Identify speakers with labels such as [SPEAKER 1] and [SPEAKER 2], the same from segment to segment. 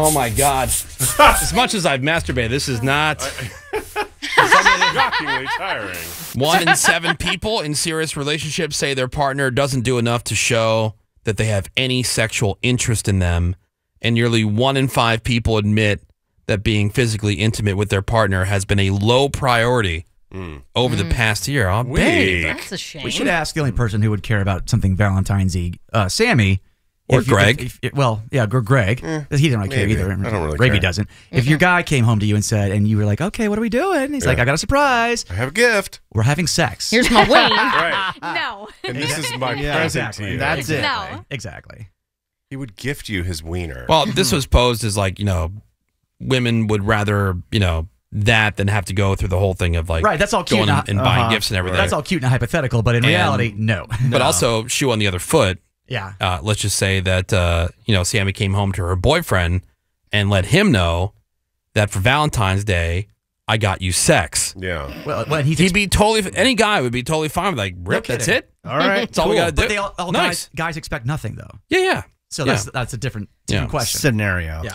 [SPEAKER 1] Oh my god! as much as I've masturbated, this is not.
[SPEAKER 2] Shockingly tiring.
[SPEAKER 1] One in seven people in serious relationships say their partner doesn't do enough to show that they have any sexual interest in them. And nearly one in five people admit that being physically intimate with their partner has been a low priority over the past year. Oh, babe.
[SPEAKER 3] That's a shame.
[SPEAKER 4] We should ask the only person who would care about something Valentine's Eve, uh, Sammy.
[SPEAKER 1] Or
[SPEAKER 4] if you-
[SPEAKER 1] Greg.
[SPEAKER 4] if- if- well, yeah, Gr- Greg. he didn't really care
[SPEAKER 2] maybe.
[SPEAKER 4] either.
[SPEAKER 2] I don't really
[SPEAKER 4] Ravey
[SPEAKER 2] care.
[SPEAKER 4] doesn't. If your guy came home to you and said, and you were like, okay, what are we doing? He's like, I got a surprise.
[SPEAKER 2] I have a gift.
[SPEAKER 4] We're having sex.
[SPEAKER 3] Here's my wing.
[SPEAKER 2] Right.
[SPEAKER 5] No.
[SPEAKER 2] And this is my
[SPEAKER 6] Yeah,
[SPEAKER 2] present
[SPEAKER 4] exactly.
[SPEAKER 2] to you.
[SPEAKER 6] That's it.
[SPEAKER 5] No.
[SPEAKER 4] Exactly.
[SPEAKER 2] He would gift you his wiener.
[SPEAKER 1] Well, this was posed as like, you know, women would rather, you know, that than have to go through the whole thing of like
[SPEAKER 4] Right, that's all cute
[SPEAKER 1] going
[SPEAKER 4] and-
[SPEAKER 1] and, and buying
[SPEAKER 6] uh-huh.
[SPEAKER 1] gifts and everything.
[SPEAKER 4] That's all cute and hypothetical, but in
[SPEAKER 1] And-
[SPEAKER 4] reality, no.
[SPEAKER 1] But also, shoe on the other foot.
[SPEAKER 4] Yeah.
[SPEAKER 1] Uh, let's just say that uh, you know Sammy came home to her boyfriend and let him know that for Valentine's Day I got you sex.
[SPEAKER 2] yeah.
[SPEAKER 4] Well, when he's
[SPEAKER 1] He'd be totally any guy would be totally fine with like rip. that's it.
[SPEAKER 6] All right.
[SPEAKER 1] That's all we got to do.
[SPEAKER 4] But they all, all
[SPEAKER 1] nice.
[SPEAKER 4] guys, guys expect nothing though.
[SPEAKER 1] Yeah, yeah.
[SPEAKER 4] So
[SPEAKER 1] Yeah.
[SPEAKER 4] that's that's a different, different
[SPEAKER 1] Yeah.
[SPEAKER 4] question.
[SPEAKER 6] Scenario.
[SPEAKER 4] Yeah.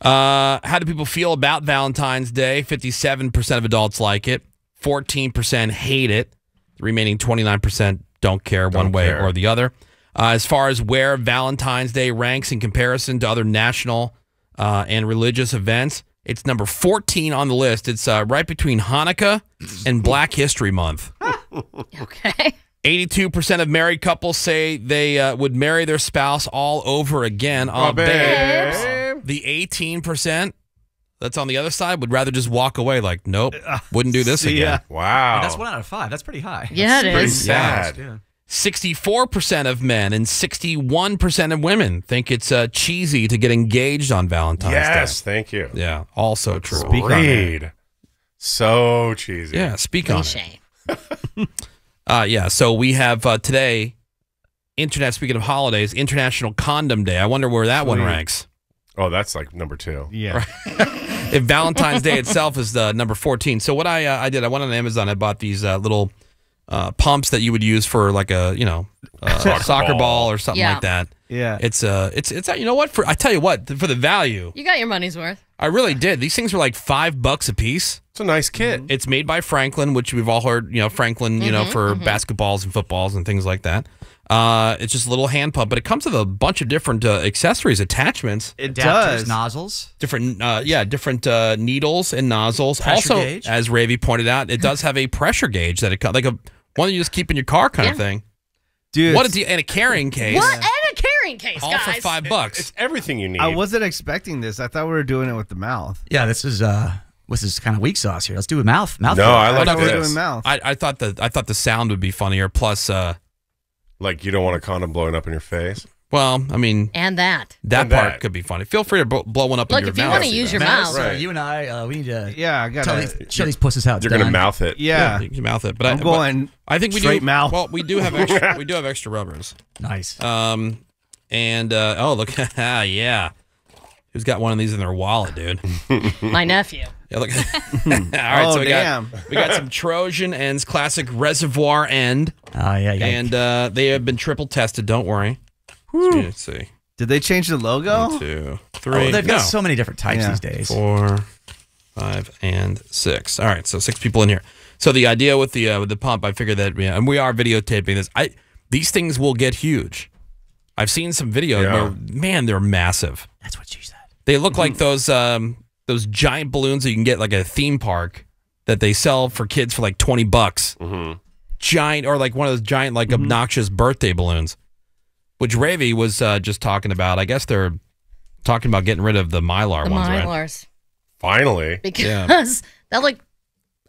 [SPEAKER 1] Uh, how do people feel about Valentine's Day? Fifty-seven percent of adults like it. Fourteen percent hate it. The remaining twenty-nine percent don't care one
[SPEAKER 2] Don't
[SPEAKER 1] way
[SPEAKER 2] care.
[SPEAKER 1] or the other. Uh, as far as where Valentine's Day ranks in comparison to other national uh, and religious events, it's number fourteen on the list. It's uh, right between Hanukkah and Black History Month.
[SPEAKER 3] Okay.
[SPEAKER 1] 82% of married couples say they uh, would marry their spouse all over again. Oh, babes. The 18% that's on the other side would rather just walk away like, nope, wouldn't do this
[SPEAKER 6] See ya.
[SPEAKER 1] again.
[SPEAKER 2] Wow.
[SPEAKER 4] That's one out of five. That's pretty high.
[SPEAKER 3] Yeah, it
[SPEAKER 2] pretty
[SPEAKER 3] is.
[SPEAKER 2] sad.
[SPEAKER 4] Yeah.
[SPEAKER 1] 64% of men and 61% of women think it's uh, cheesy to get engaged on Valentine's
[SPEAKER 2] Yes,
[SPEAKER 1] Day.
[SPEAKER 2] Yes, thank you.
[SPEAKER 1] Yeah, also true.
[SPEAKER 6] Speak on it.
[SPEAKER 2] Read. So cheesy.
[SPEAKER 1] Yeah, speak
[SPEAKER 3] No
[SPEAKER 1] on it.
[SPEAKER 3] shame.
[SPEAKER 1] Uh, yeah, so we have uh, today, Internet, speaking of holidays, International Condom Day. I wonder where that one ranks.
[SPEAKER 2] Oh, that's like number two.
[SPEAKER 6] Yeah.
[SPEAKER 1] if Valentine's Day itself is the number 14. So what I uh, I did, I went on Amazon. I bought these uh, little uh, pumps that you would use for like a you know uh,
[SPEAKER 2] Soccer
[SPEAKER 1] soccer,
[SPEAKER 2] ball.
[SPEAKER 1] ball. or something
[SPEAKER 3] Yeah.
[SPEAKER 1] like that.
[SPEAKER 6] Yeah.
[SPEAKER 1] It's uh it's it's uh, you know what for I tell you what for the value
[SPEAKER 3] You got your money's worth.
[SPEAKER 1] I really did. These things were like five bucks a piece.
[SPEAKER 2] It's a nice kit.
[SPEAKER 1] It's made by Franklin, which we've all heard. You know Franklin, you know for basketballs and footballs and things like that. Uh, it's just a little hand pump, but it comes with a bunch of different uh, accessories, attachments.
[SPEAKER 6] It
[SPEAKER 4] Adapters,
[SPEAKER 6] does.
[SPEAKER 4] nozzles.
[SPEAKER 1] different uh yeah different uh needles and nozzles
[SPEAKER 4] Pressure
[SPEAKER 1] also
[SPEAKER 4] gauge.
[SPEAKER 1] as Ravey pointed out it does have a pressure gauge that it co- like a one you just keep in your car kind of thing
[SPEAKER 6] Dude,
[SPEAKER 1] what a deal and a carrying case
[SPEAKER 3] What? And a carrying case,
[SPEAKER 1] all
[SPEAKER 3] guys.
[SPEAKER 1] for five bucks
[SPEAKER 2] It's everything you need.
[SPEAKER 6] I wasn't expecting this. I thought we were doing it with the mouth.
[SPEAKER 4] Yeah, this is uh, this is kind of weak sauce here. Let's do a mouth. Mouth.
[SPEAKER 2] No,
[SPEAKER 4] feel.
[SPEAKER 2] I
[SPEAKER 6] I
[SPEAKER 2] like
[SPEAKER 6] thought we were
[SPEAKER 2] this.
[SPEAKER 6] doing mouth.
[SPEAKER 1] I, I thought the I thought the sound would be funnier plus uh
[SPEAKER 2] Like you don't want a condom blowing up in your face.
[SPEAKER 1] well I mean
[SPEAKER 3] and that.
[SPEAKER 1] that
[SPEAKER 2] And
[SPEAKER 1] part
[SPEAKER 2] that.
[SPEAKER 1] could be funny feel free to bl- blow one up
[SPEAKER 3] Look,
[SPEAKER 1] in your
[SPEAKER 3] if you
[SPEAKER 1] mouth
[SPEAKER 3] want to use your
[SPEAKER 4] Matt,
[SPEAKER 3] mouth,
[SPEAKER 2] Right.
[SPEAKER 4] you and I, uh, we need to
[SPEAKER 6] yeah, I gotta.
[SPEAKER 4] these, show these pussies how it's
[SPEAKER 2] You're
[SPEAKER 4] done.
[SPEAKER 2] gonna mouth it.
[SPEAKER 6] yeah.
[SPEAKER 1] you can mouth it but
[SPEAKER 6] I'm
[SPEAKER 1] I,
[SPEAKER 6] going.
[SPEAKER 1] but I think we
[SPEAKER 6] straight
[SPEAKER 1] do
[SPEAKER 6] mouth.
[SPEAKER 1] well we do have extra we do have extra rubbers
[SPEAKER 4] Nice.
[SPEAKER 1] um and uh oh look yeah who's got one of these in their wallet dude
[SPEAKER 3] my nephew.
[SPEAKER 1] Yeah, look. All right,
[SPEAKER 6] Oh,
[SPEAKER 1] so we
[SPEAKER 6] damn.
[SPEAKER 1] got we got some Trojan ENZ classic reservoir end,
[SPEAKER 4] Oh yeah, yeah.
[SPEAKER 1] and uh, they have been triple tested. Don't worry. Let's see,
[SPEAKER 6] Did they change the logo?
[SPEAKER 1] One, two,
[SPEAKER 4] oh,
[SPEAKER 1] three,
[SPEAKER 4] they've got
[SPEAKER 1] no,
[SPEAKER 4] so many different types
[SPEAKER 6] Yeah.
[SPEAKER 4] these days.
[SPEAKER 1] four, five, and six. All right, so six people in here. So the idea with the uh, with the pump, I figured that, yeah, and we are videotaping this. I these things will get huge. I've seen some videos
[SPEAKER 2] Yeah.
[SPEAKER 1] where man, they're massive.
[SPEAKER 4] That's what she said.
[SPEAKER 1] They look like those um, those giant balloons that you can get like a theme park that they sell for kids for like twenty bucks. Giant or like one of those giant like obnoxious birthday balloons, which Ravey was uh, just talking about. I guess they're talking about getting rid of the mylar
[SPEAKER 3] The
[SPEAKER 1] ones, right?
[SPEAKER 2] Finally.
[SPEAKER 3] Because that like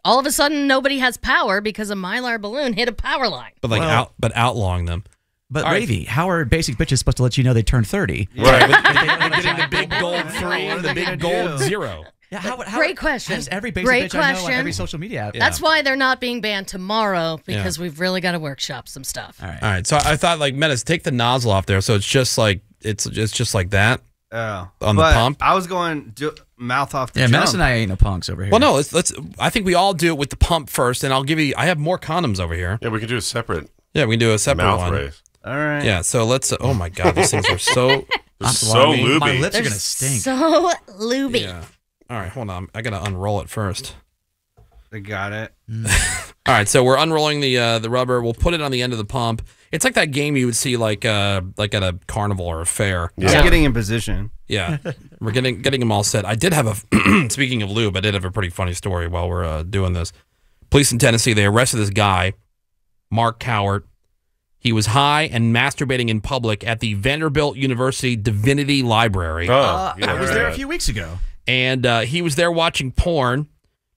[SPEAKER 3] all of a sudden nobody has power because a mylar balloon hit a power line.
[SPEAKER 1] But like
[SPEAKER 4] Well-
[SPEAKER 1] out, but outlawing them.
[SPEAKER 4] But
[SPEAKER 1] All right.
[SPEAKER 4] Ravey, how are basic bitches supposed to let you know they turned thirty?
[SPEAKER 2] Right.
[SPEAKER 1] Getting the big gold three and the big gold zero.
[SPEAKER 4] Yeah, how, how,
[SPEAKER 3] Great question.
[SPEAKER 4] How every basic
[SPEAKER 3] Great
[SPEAKER 4] bitch I know on every social media app?
[SPEAKER 3] That's why they're not being banned tomorrow because
[SPEAKER 1] Yeah.
[SPEAKER 3] we've really got to workshop some stuff.
[SPEAKER 4] All right.
[SPEAKER 1] All right, so I thought like Menace, take the nozzle off there, so it's just like it's it's just like that.
[SPEAKER 6] Oh.
[SPEAKER 1] On the pump?
[SPEAKER 6] I was going ju- mouth off the
[SPEAKER 4] Yeah,
[SPEAKER 6] jump.
[SPEAKER 4] Menace and I ain't no punks over here.
[SPEAKER 1] Well, no, let's let's. I think we all do it with the pump first, and I'll give you. I have more condoms over here.
[SPEAKER 2] Yeah, we can do a separate
[SPEAKER 1] Yeah, we can do a separate
[SPEAKER 2] mouth
[SPEAKER 1] one.
[SPEAKER 2] race.
[SPEAKER 6] All right.
[SPEAKER 1] Yeah, so let's. oh my God, these things are so
[SPEAKER 2] So
[SPEAKER 4] I mean, My lips
[SPEAKER 3] They're
[SPEAKER 4] gonna stink.
[SPEAKER 3] so looby.
[SPEAKER 1] Yeah. All right, hold on. I gotta unroll it first.
[SPEAKER 6] I got it.
[SPEAKER 1] All right, so we're unrolling the uh, the rubber. We'll put it on the end of the pump. It's like that game you would see like uh like at a carnival or a fair.
[SPEAKER 6] Just
[SPEAKER 2] Yeah.
[SPEAKER 6] getting in position.
[SPEAKER 1] Yeah, we're getting getting them all set. I did have a speaking of lube, I did have a pretty funny story while we're uh, doing this. Police in Tennessee they arrested this guy, Mark Cowart. He was high and masturbating in public at the Vanderbilt University Divinity Library,
[SPEAKER 2] Oh,
[SPEAKER 4] Uh,
[SPEAKER 2] yeah,
[SPEAKER 4] I was there a few weeks ago.
[SPEAKER 1] and uh, he was there watching porn.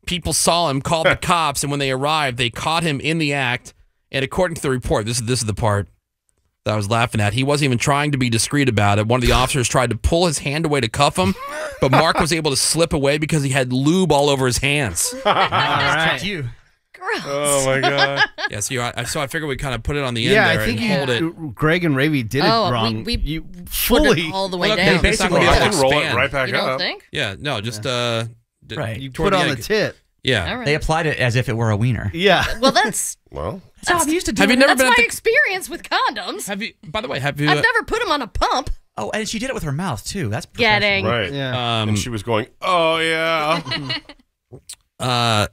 [SPEAKER 1] People saw him, called the cops, and when they arrived, they caught him in the act. And according to the report, this is this is the part that I was laughing at. He wasn't even trying to be discreet about it. One of the officers tried to pull his hand away to cuff him, but Mark was able to slip away because he had lube all over his hands.
[SPEAKER 6] All right.
[SPEAKER 4] That's you.
[SPEAKER 3] Gross.
[SPEAKER 2] Oh my god.
[SPEAKER 1] Yeah, so I, so I figured we kind of put it on the end
[SPEAKER 6] Yeah,
[SPEAKER 1] there
[SPEAKER 6] I think
[SPEAKER 1] and
[SPEAKER 6] you,
[SPEAKER 1] hold it.
[SPEAKER 6] Greg and Ravey did it
[SPEAKER 3] Oh, we-
[SPEAKER 6] wrong.
[SPEAKER 3] we
[SPEAKER 6] you
[SPEAKER 3] Put
[SPEAKER 6] fully.
[SPEAKER 3] it all the way
[SPEAKER 1] Well, look,
[SPEAKER 3] down.
[SPEAKER 1] they basically
[SPEAKER 2] Well, I
[SPEAKER 1] Yeah.
[SPEAKER 2] roll it right back
[SPEAKER 3] you don't
[SPEAKER 2] up.
[SPEAKER 3] think?
[SPEAKER 1] Yeah, no, just uh, d-
[SPEAKER 4] Right.
[SPEAKER 6] You
[SPEAKER 1] toward
[SPEAKER 6] put on
[SPEAKER 1] end.
[SPEAKER 6] the tip.
[SPEAKER 1] Yeah,
[SPEAKER 3] All right.
[SPEAKER 4] They applied it as if it were a wiener.
[SPEAKER 6] Yeah.
[SPEAKER 3] well, that's
[SPEAKER 2] Well,
[SPEAKER 4] That's how I'm used to
[SPEAKER 1] Have you
[SPEAKER 4] doing
[SPEAKER 1] never
[SPEAKER 3] that's
[SPEAKER 1] been
[SPEAKER 3] my
[SPEAKER 1] the-
[SPEAKER 3] experience with condoms.
[SPEAKER 1] Have you? By the way, have you?
[SPEAKER 3] I've never put them on a pump.
[SPEAKER 4] Oh, and she did it with her mouth too. That's
[SPEAKER 3] Getting.
[SPEAKER 2] right.
[SPEAKER 6] Yeah.
[SPEAKER 1] um,
[SPEAKER 2] And she was going, "Oh yeah."
[SPEAKER 1] uh,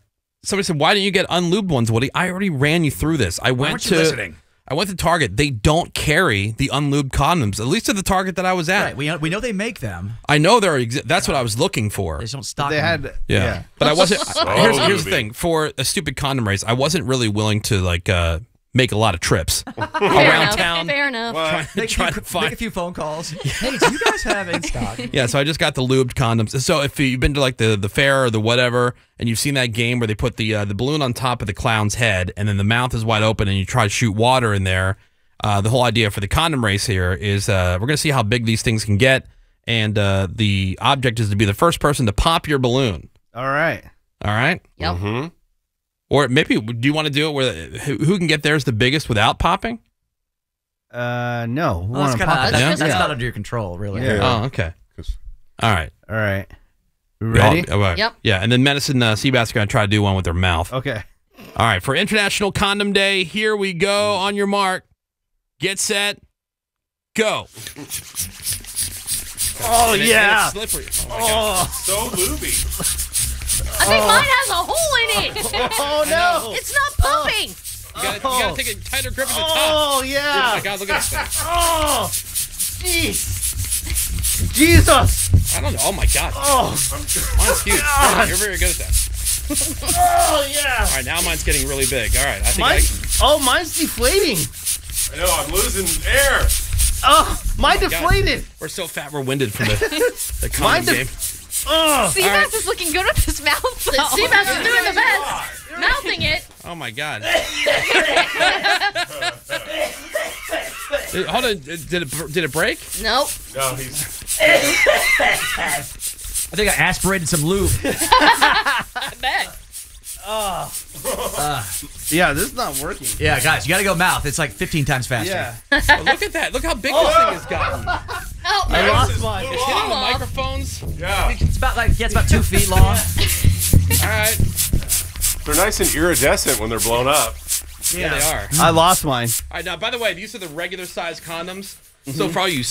[SPEAKER 1] somebody said, "Why didn't you get unlubed ones, Woody?" I already ran you through this. I went to
[SPEAKER 4] listening?
[SPEAKER 1] I went to Target. They don't carry the unlubed condoms, at least at the Target that I was at.
[SPEAKER 4] Right. We we know they make them.
[SPEAKER 1] I know there are. Exi- that's what I was looking for.
[SPEAKER 4] They just don't stock
[SPEAKER 6] they
[SPEAKER 4] them.
[SPEAKER 6] had.
[SPEAKER 1] Yeah.
[SPEAKER 6] Yeah.
[SPEAKER 1] But I wasn't. here's, here's the thing: for a stupid condom race, I wasn't really willing to like uh, make a lot of trips around
[SPEAKER 3] enough.
[SPEAKER 1] town.
[SPEAKER 3] Fair enough.
[SPEAKER 2] What?
[SPEAKER 4] Make,
[SPEAKER 1] trying
[SPEAKER 4] a
[SPEAKER 1] to find-
[SPEAKER 4] make a few phone calls. Hey, do you guys have in stock?
[SPEAKER 1] Yeah, so I just got the lubed condoms. So if you've been to like the the fair or the whatever, and you've seen that game where they put the uh, the balloon on top of the clown's head, and then the mouth is wide open, and you try to shoot water in there. Uh, the whole idea for the condom race here is uh, we're gonna see how big these things can get, and uh, the object is to be the first person to pop your balloon.
[SPEAKER 6] All right.
[SPEAKER 1] All right,
[SPEAKER 3] Yep.
[SPEAKER 2] hmm
[SPEAKER 1] or maybe do you want to do it where who, who can get theirs the biggest without popping?
[SPEAKER 6] Uh, no. We
[SPEAKER 4] Well, that's kind of
[SPEAKER 6] pop it.
[SPEAKER 4] that's,
[SPEAKER 1] Yeah.
[SPEAKER 4] that's
[SPEAKER 6] Yeah.
[SPEAKER 4] not under your control, really.
[SPEAKER 6] Yeah.
[SPEAKER 1] Oh, okay.
[SPEAKER 2] 'Cause-
[SPEAKER 1] All right.
[SPEAKER 6] All right. We
[SPEAKER 1] We all-
[SPEAKER 6] ready?
[SPEAKER 1] all right.
[SPEAKER 3] Yep.
[SPEAKER 1] Yeah, and then Menace uh, Sebas are gonna try to do one with their mouth.
[SPEAKER 6] Okay.
[SPEAKER 1] All right, for International Condom Day, here we go. On your mark, get set, go.
[SPEAKER 6] Oh
[SPEAKER 1] And it-
[SPEAKER 6] yeah.
[SPEAKER 1] it's slippery. Oh, my God.
[SPEAKER 2] So looby.
[SPEAKER 3] I think uh-huh. mine has a hole in it.
[SPEAKER 6] Oh no.
[SPEAKER 3] it's not pumping. Uh-huh.
[SPEAKER 1] You gotta, you gotta take a tighter grip at the top.
[SPEAKER 6] Oh yeah.
[SPEAKER 1] Oh my. God, look at this thing.
[SPEAKER 6] Oh. Jeez. Jesus.
[SPEAKER 1] I don't know. Oh my God,
[SPEAKER 6] Oh.
[SPEAKER 1] mine's huge. You're very good at that.
[SPEAKER 6] Oh yeah.
[SPEAKER 1] All right, now mine's getting really big. All right, I think
[SPEAKER 6] Mine. Oh, mine's deflating.
[SPEAKER 2] I know. I'm losing air.
[SPEAKER 6] Oh, mine oh,
[SPEAKER 1] God.
[SPEAKER 6] deflated.
[SPEAKER 1] I, we're so fat we're winded from the, the
[SPEAKER 6] Mine
[SPEAKER 1] game.
[SPEAKER 6] Oh.
[SPEAKER 5] Sebas is looking good with his mouth.
[SPEAKER 3] Sebas is doing the best. Mouthing it.
[SPEAKER 1] Oh my God. Did- Hold on, did it did it break?
[SPEAKER 3] Nope.
[SPEAKER 2] No, he's.
[SPEAKER 4] I think I aspirated some lube.
[SPEAKER 3] I bet.
[SPEAKER 6] Uh, yeah, this is not working.
[SPEAKER 4] yeah, guys, you got to go mouth. It's like 15 times faster.
[SPEAKER 6] Yeah.
[SPEAKER 1] Oh, look at that! Look how big oh. this thing has gotten.
[SPEAKER 3] Oh,
[SPEAKER 6] I lost mine.
[SPEAKER 1] It's hitting the microphones.
[SPEAKER 2] Yeah.
[SPEAKER 4] It's about like yeah, it's about two feet long.
[SPEAKER 1] All right.
[SPEAKER 2] They're nice and iridescent when they're blown up.
[SPEAKER 1] Yeah, they are.
[SPEAKER 6] I lost mine.
[SPEAKER 1] All right, now, by the way, these are the regular size condoms. So mm-hmm. for all you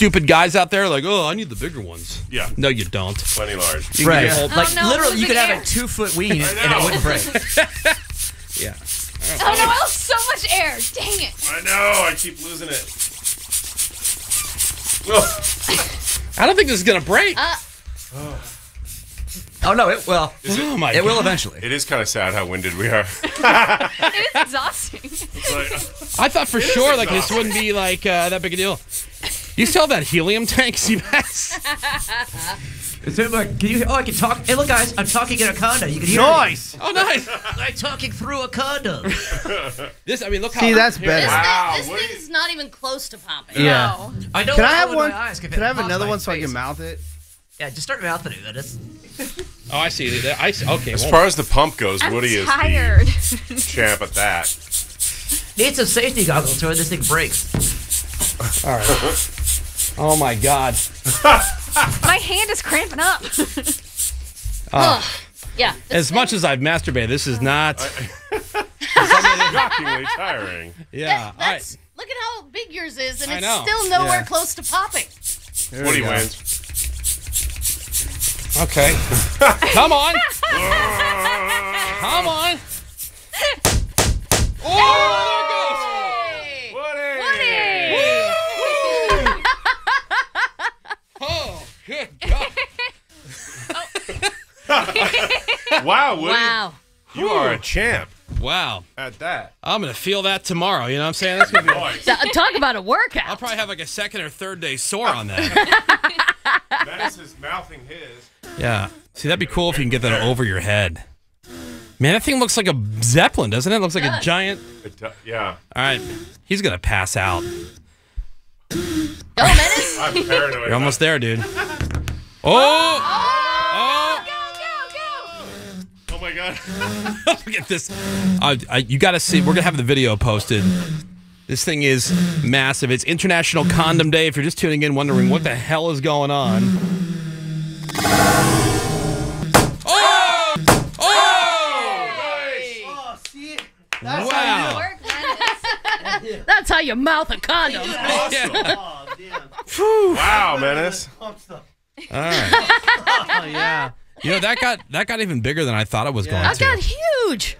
[SPEAKER 1] stupid guys out there, like, oh, I need the bigger ones.
[SPEAKER 2] Yeah.
[SPEAKER 1] No, you don't.
[SPEAKER 2] Plenty large.
[SPEAKER 1] You
[SPEAKER 4] Right.
[SPEAKER 1] get a whole-
[SPEAKER 4] Like
[SPEAKER 5] no,
[SPEAKER 4] literally, you
[SPEAKER 5] losing
[SPEAKER 4] could have a two foot ween and, and it wouldn't break.
[SPEAKER 1] yeah.
[SPEAKER 5] Oh no, I lost so much air. Dang it.
[SPEAKER 2] I know. I keep losing it. Oh,
[SPEAKER 1] I don't think this is gonna break.
[SPEAKER 4] Oh no, it will.
[SPEAKER 1] oh my
[SPEAKER 4] It will eventually.
[SPEAKER 2] it is kind of sad how winded we are.
[SPEAKER 5] It is exhausting.
[SPEAKER 2] It's like,
[SPEAKER 1] I thought for sure like this wouldn't be like uh, that big a deal. You still have that helium tank, Sebas?
[SPEAKER 4] Is it like, can you? Oh, I can talk. Hey, look, guys, I'm talking in a condom. You can hear
[SPEAKER 6] Nice.
[SPEAKER 1] Oh, nice.
[SPEAKER 4] me. I'm talking through a condom.
[SPEAKER 1] This, I mean, look how.
[SPEAKER 6] See, that's better.
[SPEAKER 3] This,
[SPEAKER 2] Wow,
[SPEAKER 3] thing, this thing's not even close to popping.
[SPEAKER 6] Yeah.
[SPEAKER 5] No.
[SPEAKER 4] I know.
[SPEAKER 6] Can I have one?
[SPEAKER 4] My eyes, 'cause
[SPEAKER 6] Can I have another one so I can mouth it?
[SPEAKER 4] Yeah, just start mouthing it. That's
[SPEAKER 1] Oh, I see. I see. Okay.
[SPEAKER 2] as
[SPEAKER 1] well,
[SPEAKER 2] far as the pump goes,
[SPEAKER 5] I'm
[SPEAKER 2] Woody
[SPEAKER 5] tired.
[SPEAKER 2] is the champ at that.
[SPEAKER 4] need some safety goggles so this thing breaks.
[SPEAKER 1] all right. Oh my God.
[SPEAKER 5] My hand is cramping up. Ah.
[SPEAKER 3] Ugh. Yeah.
[SPEAKER 1] As much as I've masturbated, this is uh. not.
[SPEAKER 2] Shockingly tiring.
[SPEAKER 1] Yeah. All right.
[SPEAKER 3] That's look at how big yours is, and
[SPEAKER 1] I
[SPEAKER 3] it's
[SPEAKER 1] know.
[SPEAKER 3] still nowhere
[SPEAKER 6] Yeah.
[SPEAKER 3] close to popping.
[SPEAKER 2] Woody wins.
[SPEAKER 1] Okay. Come on. Come on. Oh, Oh, good God.
[SPEAKER 2] Wow, Woody.
[SPEAKER 3] Wow.
[SPEAKER 2] You are a champ
[SPEAKER 1] Wow.
[SPEAKER 2] at that.
[SPEAKER 1] I'm going to feel that tomorrow. You know what I'm saying? That's gonna be,
[SPEAKER 2] Nice.
[SPEAKER 3] Th- uh, Talk about a
[SPEAKER 1] I'll
[SPEAKER 3] workout.
[SPEAKER 1] probably have like a second or third day sore on that.
[SPEAKER 2] Menace is mouthing his.
[SPEAKER 1] yeah. See, that'd be cool if you can get that over your head. Man, that thing looks like a Zeppelin, doesn't it? It looks like a giant.
[SPEAKER 2] It do- yeah.
[SPEAKER 1] All right. He's going to pass out.
[SPEAKER 3] Oh, Menace.
[SPEAKER 2] I'm paranoid.
[SPEAKER 1] You're almost there, dude. Oh! Oh!
[SPEAKER 2] Oh my god.
[SPEAKER 1] Look at this. Uh, I, you got to see. We're going to have the video posted. This thing is massive. It's International Condom Day. If you're just tuning in, wondering what the hell is going on. Oh! Oh! Wow.
[SPEAKER 5] How Work, Menace.
[SPEAKER 3] That's how you mouth a condom.
[SPEAKER 1] Yeah.
[SPEAKER 2] Wow, Menace.
[SPEAKER 1] All right.
[SPEAKER 6] Oh yeah.
[SPEAKER 1] You know that got that got even bigger than I thought it was
[SPEAKER 3] That
[SPEAKER 1] going
[SPEAKER 3] got
[SPEAKER 1] to.
[SPEAKER 3] Got huge.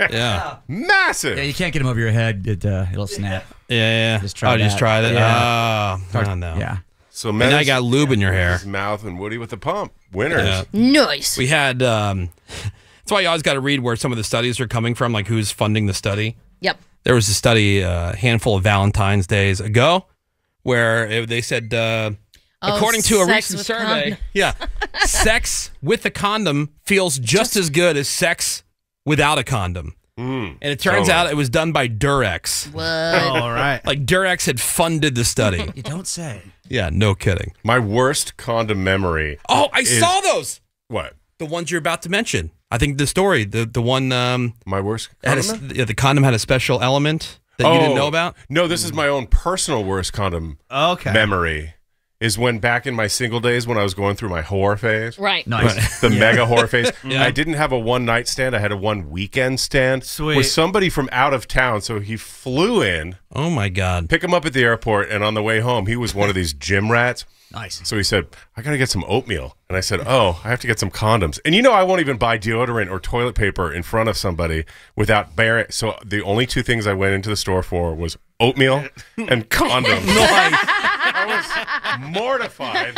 [SPEAKER 1] Yeah.
[SPEAKER 2] Massive.
[SPEAKER 7] Yeah, you can't get them over your head. It, uh, it'll snap.
[SPEAKER 1] Yeah, yeah.
[SPEAKER 7] Just try
[SPEAKER 1] oh, just try
[SPEAKER 7] that.
[SPEAKER 1] tried it.
[SPEAKER 7] Yeah.
[SPEAKER 1] Oh, I know.
[SPEAKER 7] Yeah.
[SPEAKER 2] So
[SPEAKER 1] And
[SPEAKER 2] Menace
[SPEAKER 1] now I got lube in your hair.
[SPEAKER 2] his mouth and Woody with the pump. Winners.
[SPEAKER 1] Yeah.
[SPEAKER 3] Nice.
[SPEAKER 1] We had. Um, that's why you always got to read where some of the studies are coming from, like who's funding the study.
[SPEAKER 3] Yep.
[SPEAKER 1] There was a study uh, a handful of Valentine's days ago where it, they said, uh,
[SPEAKER 3] Oh,
[SPEAKER 1] according to a recent survey,
[SPEAKER 3] condom.
[SPEAKER 1] yeah, sex with a condom feels just as good as sex without a condom.
[SPEAKER 2] Mm.
[SPEAKER 1] And it turns
[SPEAKER 2] Totally.
[SPEAKER 1] out it was done by Durex.
[SPEAKER 3] What?
[SPEAKER 6] All right.
[SPEAKER 1] Like Durex had funded the study.
[SPEAKER 7] You don't say.
[SPEAKER 1] yeah, no kidding.
[SPEAKER 2] My worst condom memory.
[SPEAKER 1] Oh, I
[SPEAKER 2] Is-
[SPEAKER 1] saw those.
[SPEAKER 2] What?
[SPEAKER 1] The ones you're about to mention. I think the story, the the one um,
[SPEAKER 2] My worst
[SPEAKER 1] had a,
[SPEAKER 2] condom?
[SPEAKER 1] yeah, the condom had a special element that you didn't know about.
[SPEAKER 2] No, this is my own personal worst condom
[SPEAKER 6] Okay.
[SPEAKER 2] memory. Is when back in my single days when I was going through my horror phase.
[SPEAKER 3] Right.
[SPEAKER 7] Nice.
[SPEAKER 2] the mega horror phase.
[SPEAKER 1] Yeah.
[SPEAKER 2] I didn't have a one night stand. I had a one weekend stand
[SPEAKER 6] Sweet.
[SPEAKER 2] with somebody from out of town. So he flew in,
[SPEAKER 1] Oh my god.
[SPEAKER 2] pick him up at the airport, and on the way home, he was one of these gym rats.
[SPEAKER 7] nice.
[SPEAKER 2] So he said, I got to get some oatmeal. And I said, Oh, I have to get some condoms. And you know, I won't even buy deodorant or toilet paper in front of somebody without bearing. So the only two things I went into the store for was oatmeal and condoms. I was mortified,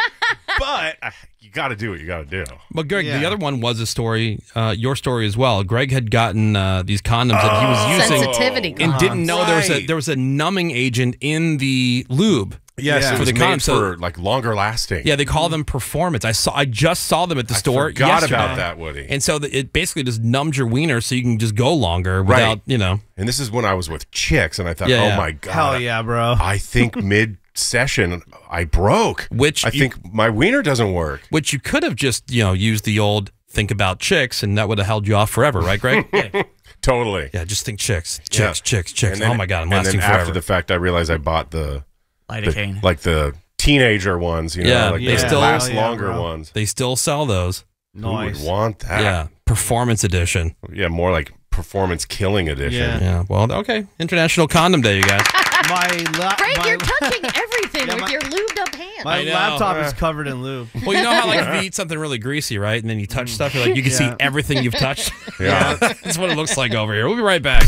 [SPEAKER 2] but I, you got to do what you got to do.
[SPEAKER 1] But Greg, the other one was a story, uh, your story as well. Greg had gotten uh, these condoms that he was using
[SPEAKER 3] Sensitivity.
[SPEAKER 1] and didn't know there was a there was a numbing agent in the lube.
[SPEAKER 2] Yes,
[SPEAKER 6] Yeah.
[SPEAKER 2] it
[SPEAKER 1] For
[SPEAKER 2] was
[SPEAKER 1] the
[SPEAKER 2] made
[SPEAKER 1] condom, so-
[SPEAKER 2] for like longer lasting.
[SPEAKER 1] Yeah, they call them performance. I saw I just saw them at the store.
[SPEAKER 2] forgot
[SPEAKER 1] yesterday.
[SPEAKER 2] about that, Woody.
[SPEAKER 1] And so the, it basically just numbs your wiener so you can just go longer
[SPEAKER 2] Right.
[SPEAKER 1] without, you know.
[SPEAKER 2] And this is when I was with chicks, and I thought,
[SPEAKER 1] Yeah,
[SPEAKER 2] oh
[SPEAKER 1] yeah.
[SPEAKER 2] my god,
[SPEAKER 6] Hell yeah, bro.
[SPEAKER 2] I think mid session I broke.
[SPEAKER 1] Which
[SPEAKER 2] I
[SPEAKER 1] you-
[SPEAKER 2] think my wiener doesn't work.
[SPEAKER 1] Which you could have just, you know, used the old think about chicks and that would have held you off forever, right, Greg? yeah.
[SPEAKER 2] Totally.
[SPEAKER 1] Yeah, just think chicks, chicks,
[SPEAKER 2] Yeah.
[SPEAKER 1] chicks, chicks.
[SPEAKER 2] Then-
[SPEAKER 1] oh my god, I'm
[SPEAKER 2] and
[SPEAKER 1] lasting
[SPEAKER 2] then
[SPEAKER 1] forever.
[SPEAKER 2] after the fact, I realized I bought the, the
[SPEAKER 7] Lidocaine.
[SPEAKER 2] like the teenager ones. You know,
[SPEAKER 1] Yeah,
[SPEAKER 2] like
[SPEAKER 1] they
[SPEAKER 2] the
[SPEAKER 1] still-
[SPEAKER 2] last
[SPEAKER 6] Hell yeah,
[SPEAKER 2] longer
[SPEAKER 6] bro.
[SPEAKER 2] ones.
[SPEAKER 1] they still sell those.
[SPEAKER 2] Who would
[SPEAKER 6] Nice.
[SPEAKER 2] want that?
[SPEAKER 1] Yeah, performance edition.
[SPEAKER 2] Yeah, more like performance killing edition.
[SPEAKER 6] Yeah.
[SPEAKER 1] Yeah. Well, okay. International Condom Day, you guys.
[SPEAKER 6] My, la-
[SPEAKER 3] Greg,
[SPEAKER 6] my,
[SPEAKER 3] you're touching everything
[SPEAKER 6] Yeah,
[SPEAKER 3] with
[SPEAKER 6] my-
[SPEAKER 3] your lubed up hand.
[SPEAKER 6] my
[SPEAKER 1] I know.
[SPEAKER 6] laptop is covered in lube.
[SPEAKER 1] Well, you know how like if you eat something really greasy, right, and then you touch stuff, you're like you can see
[SPEAKER 6] Yeah.
[SPEAKER 1] everything you've touched.
[SPEAKER 2] Yeah.
[SPEAKER 1] That's what it looks like over here. We'll be right back.